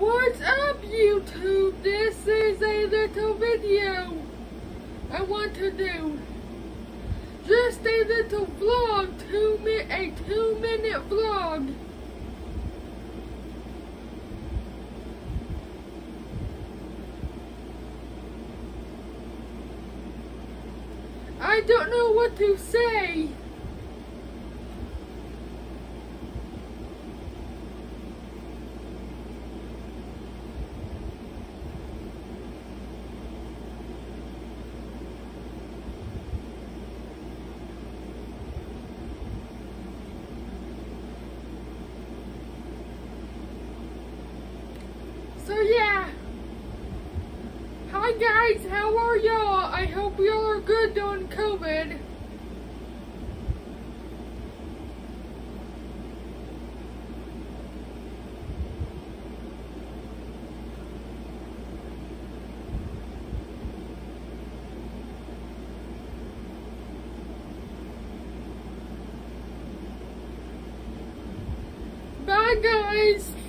What's up YouTube? This is a little video I want to do. Just a little vlog, two mi a two minute vlog. I don't know what to say. So yeah. Hi guys, how are y'all? I hope y'all are good during COVID. Bye guys.